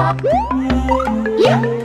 Woo!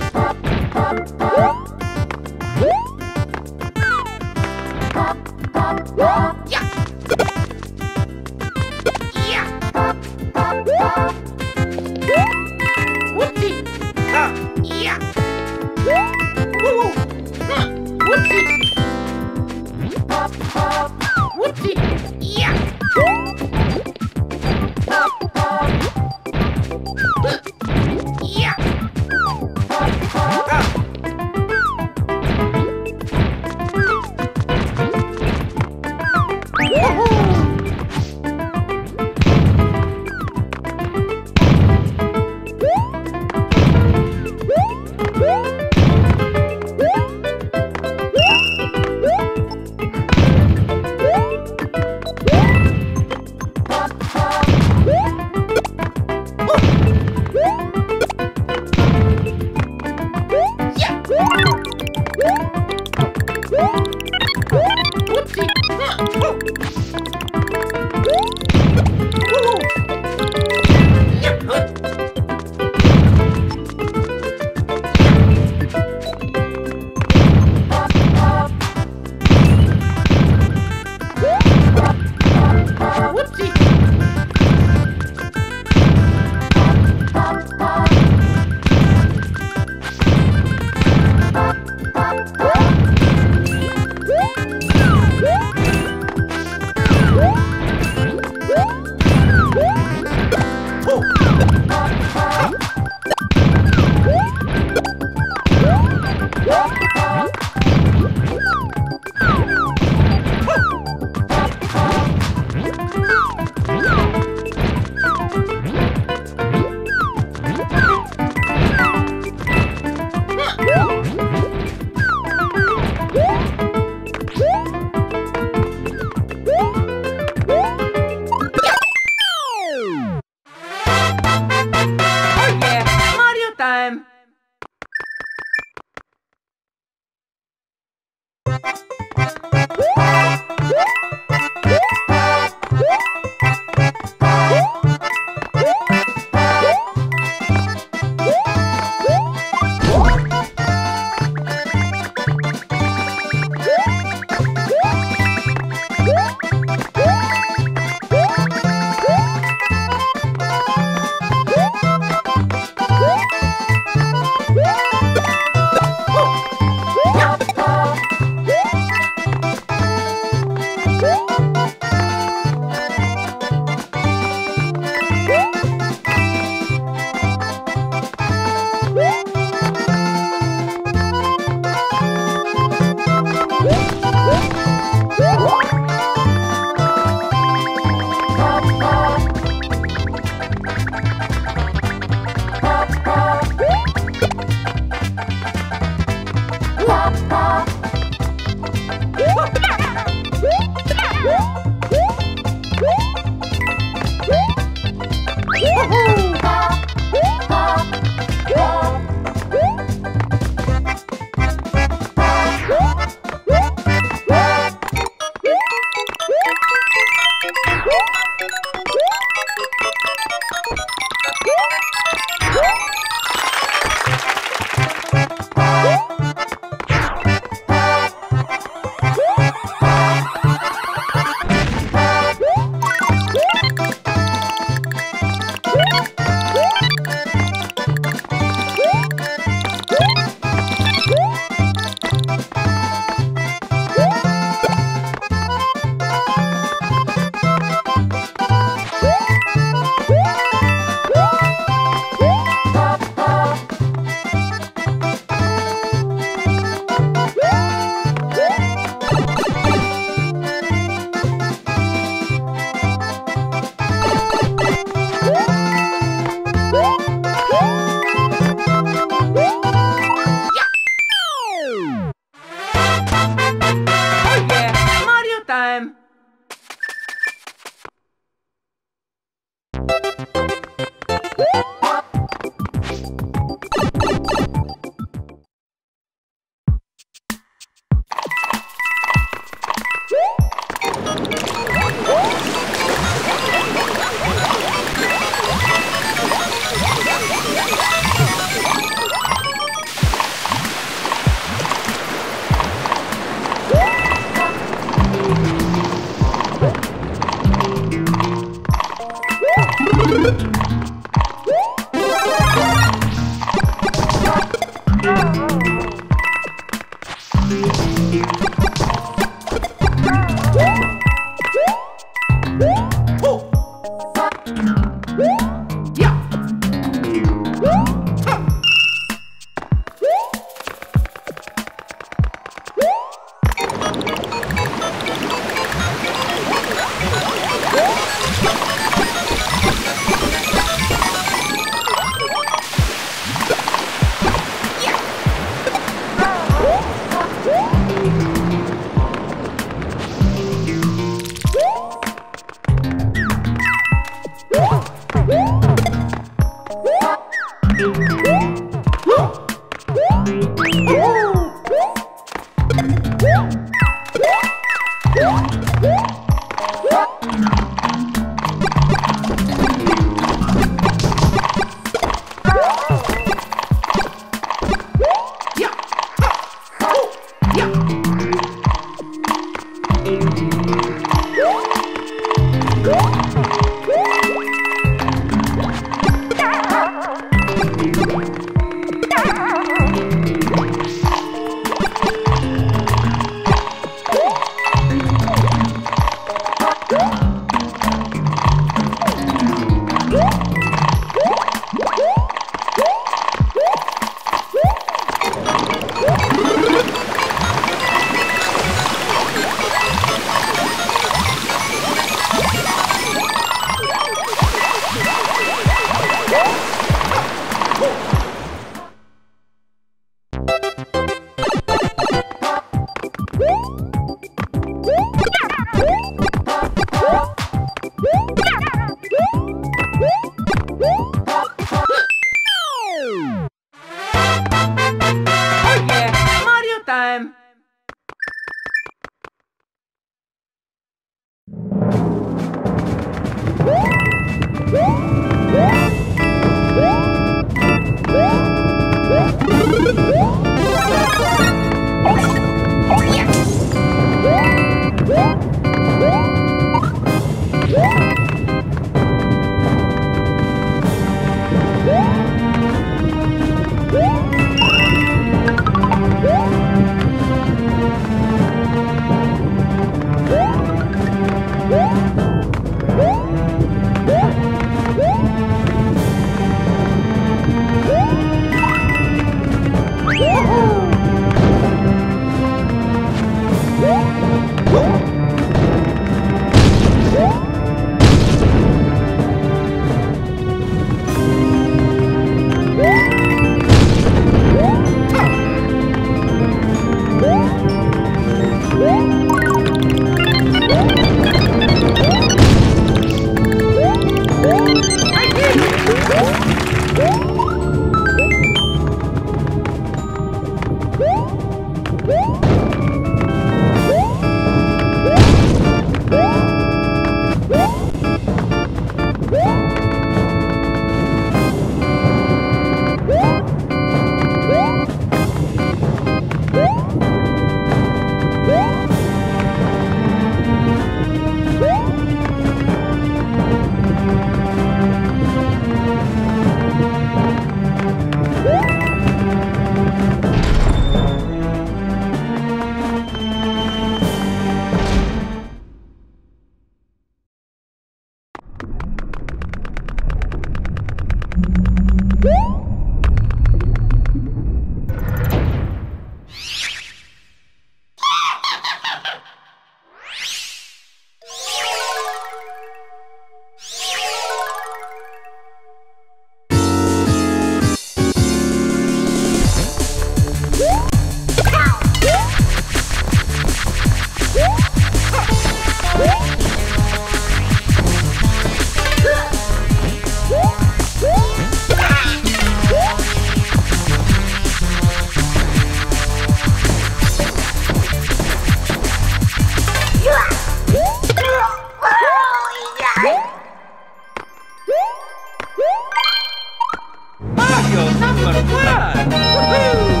Vamos lá Uhul!